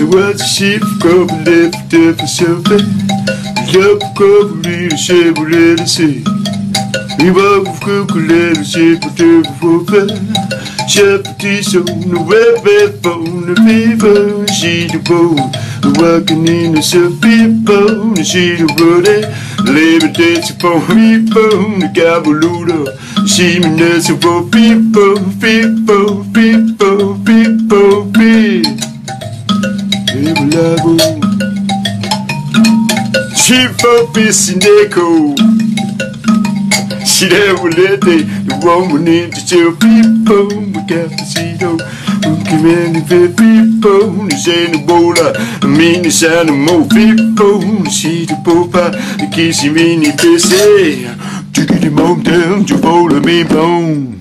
There was a ship couple left there for something. Love couple little ship let it see. We walk with couple little ship for for fun. Shepherdess on the web phone, the fever, she the bone. Walking in the people, she the road. Lever dancing for people, the gabaluda. She me dancing for people, people, people, Labo Chifa Pissineko Shirewulete The woman in the jail people We got the Cito Ukimeni ve people Nishene bola. Mini shana mo people Nishide popa. Kishi mini pese. Chukidi mom down Jubola me bone